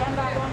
and I don't